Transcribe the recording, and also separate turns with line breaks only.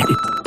it,